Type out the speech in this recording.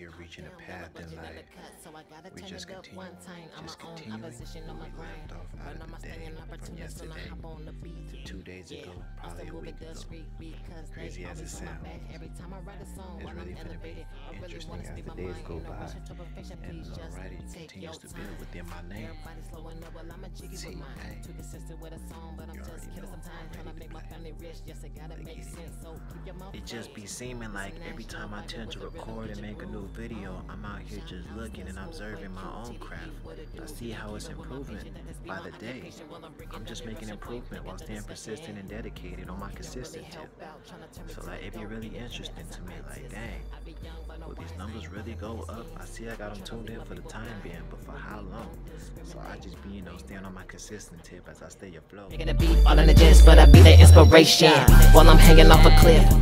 here reaching a path in life. We just continue, just continuing where we left off out of the day from yesterday to two days ago, probably a week ago. Crazy as it sounds, it's really gonna be interesting as the days go by. And writing continues to build within my name. See, hey, you already know. It just be seeming like every time I tend to record and make a new video, I'm out here just looking and observing my own craft. I see how it's improving by the day. I'm just making improvement while staying persistent and dedicated on my consistent tip. So like it be really interesting to me, like dang, will these numbers really go up? I see I got them tuned in for the time being, but for how long? So I just be, you know, staying on my consistent tip as I stay afloat. Making a beat all in the gist, but I be the inspiration while I'm hanging off a cliff.